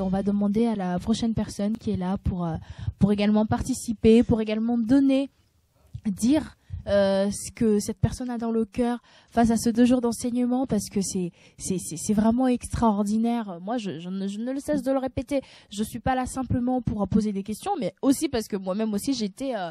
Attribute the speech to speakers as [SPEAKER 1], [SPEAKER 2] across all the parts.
[SPEAKER 1] on va demander à la prochaine personne qui est là pour, euh, pour également participer, pour également donner, dire euh, ce que cette personne a dans le cœur face à ce deux jours d'enseignement parce que c'est c'est vraiment extraordinaire. Moi, je, ne, je, ne, le cesse de le répéter. Je suis pas là simplement pour poser des questions, mais aussi parce que moi-même aussi j'étais euh,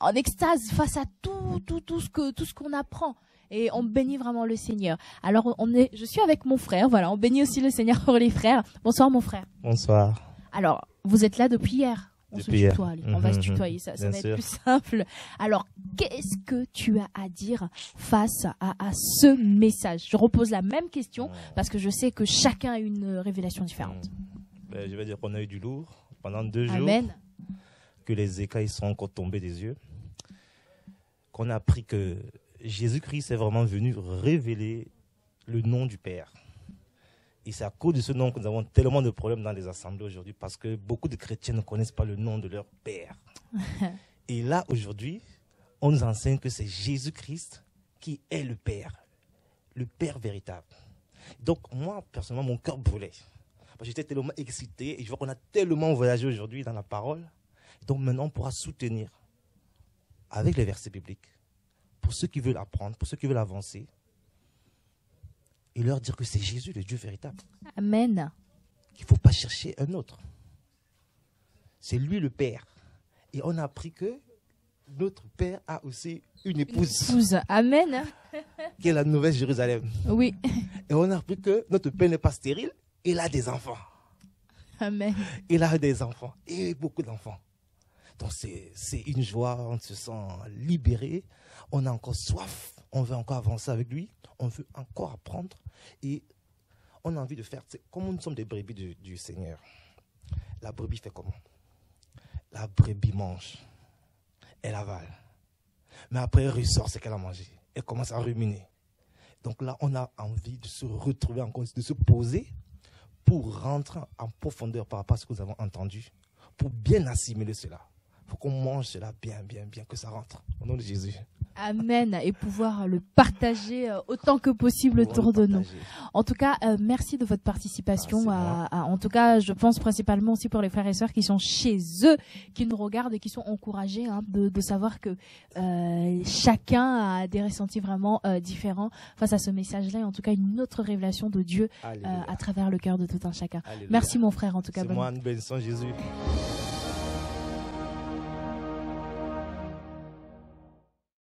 [SPEAKER 1] en extase face à tout tout tout ce que tout ce qu'on apprend et on bénit vraiment le Seigneur. Alors on est, je suis avec mon frère, voilà, on bénit aussi le Seigneur pour les frères. Bonsoir mon frère.
[SPEAKER 2] Bonsoir.
[SPEAKER 1] Alors vous êtes là depuis hier. On
[SPEAKER 2] Depuis
[SPEAKER 1] se
[SPEAKER 2] hier.
[SPEAKER 1] tutoie, on va se
[SPEAKER 2] Mhm,
[SPEAKER 1] tutoyer, ça, va être plus simple. Alors qu'est-ce que tu as à dire face à, à ce message? Je repose la même question parce que je sais que chacun a une révélation différente.
[SPEAKER 2] Ben, je vais dire qu'on a eu du lourd pendant deux jours,
[SPEAKER 1] Amen.
[SPEAKER 2] Que les écailles sont encore tombées des yeux, qu'on a appris que Jésus-Christ est vraiment venu révéler le nom du Père. Et c'est à cause de ce nom que nous avons tellement de problèmes dans les assemblées aujourd'hui, parce que beaucoup de chrétiens ne connaissent pas le nom de leur Père. Et là, aujourd'hui, on nous enseigne que c'est Jésus-Christ qui est le Père, le Père véritable. Donc, moi, personnellement, mon cœur brûlait. J'étais tellement excité et je vois qu'on a tellement voyagé aujourd'hui dans la parole. Donc maintenant, on pourra soutenir avec les versets bibliques pour ceux qui veulent apprendre, pour ceux qui veulent avancer et leur dire que c'est Jésus, le Dieu véritable,
[SPEAKER 1] Amen.
[SPEAKER 2] qu'il ne faut pas chercher un autre. C'est lui le Père. Et on a appris que notre Père a aussi une épouse,
[SPEAKER 1] Épouse. Amen.
[SPEAKER 2] qui est la Nouvelle Jérusalem.
[SPEAKER 1] Oui.
[SPEAKER 2] Et on a appris que notre Père n'est pas stérile, il a des enfants.
[SPEAKER 1] Amen.
[SPEAKER 2] il a des enfants et beaucoup d'enfants. Donc c'est une joie, on se sent libéré, on a encore soif, on veut encore avancer avec lui, on veut encore apprendre et on a envie de faire, comme nous sommes des brebis du, du Seigneur. La brebis fait comment? La brebis mange, elle avale. Mais après elle ressort ce qu'elle a mangé, elle commence à ruminer. Donc là, on a envie de se retrouver encore, de se poser pour rentrer en profondeur par rapport à ce que nous avons entendu, pour bien assimiler cela. Faut qu'on mange cela bien, bien, bien, que ça rentre. Au nom de Jésus.
[SPEAKER 1] Amen. Et pouvoir le partager euh, autant que possible
[SPEAKER 2] Pour
[SPEAKER 1] autour de nous. En tout cas, euh, merci de votre participation.
[SPEAKER 2] Ah,
[SPEAKER 1] à, à- en tout cas, je pense principalement aussi pour les frères et sœurs qui sont chez eux, qui nous regardent et qui sont encouragés hein, de, de savoir que euh, chacun a des ressentis vraiment euh, différents face à ce message-là. Et en tout cas, une autre révélation de Dieu à travers le cœur de tout un chacun.
[SPEAKER 2] Alléluia.
[SPEAKER 1] Merci mon frère, en tout cas.
[SPEAKER 2] C'est moi, bénissons Jésus.